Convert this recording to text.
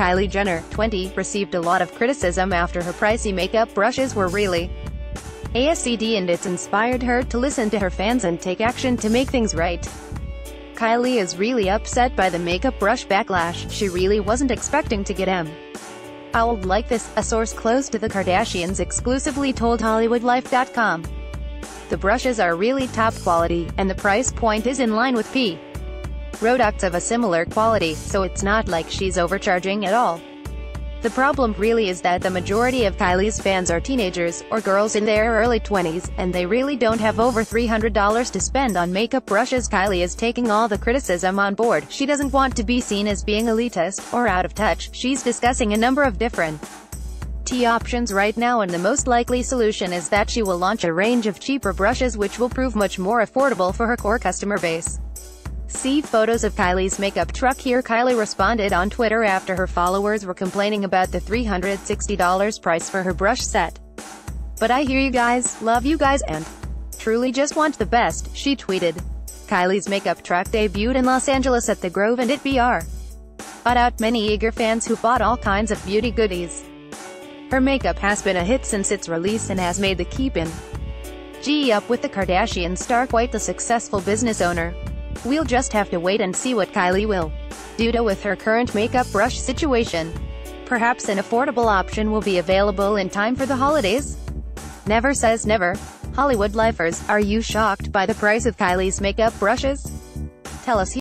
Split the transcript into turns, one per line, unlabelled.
Kylie Jenner, 20, received a lot of criticism after her pricey makeup brushes were really ASCD and it's inspired her to listen to her fans and take action to make things right. Kylie is really upset by the makeup brush backlash, she really wasn't expecting to get M. Old like this, a source close to the Kardashians exclusively told HollywoodLife.com. The brushes are really top quality, and the price point is in line with P. Products of a similar quality, so it's not like she's overcharging at all. The problem really is that the majority of Kylie's fans are teenagers, or girls in their early 20s, and they really don't have over $300 to spend on makeup brushes Kylie is taking all the criticism on board, she doesn't want to be seen as being elitist, or out of touch, she's discussing a number of different T options right now and the most likely solution is that she will launch a range of cheaper brushes which will prove much more affordable for her core customer base. See photos of Kylie's makeup truck here Kylie responded on Twitter after her followers were complaining about the $360 price for her brush set. But I hear you guys, love you guys and truly just want the best, she tweeted. Kylie's makeup truck debuted in Los Angeles at the Grove and it BR. Bought out many eager fans who bought all kinds of beauty goodies. Her makeup has been a hit since its release and has made the keep in G up with the Kardashian star quite the successful business owner. We'll just have to wait and see what Kylie will do to with her current makeup brush situation. Perhaps an affordable option will be available in time for the holidays? Never says never. Hollywood lifers, are you shocked by the price of Kylie's makeup brushes? Tell us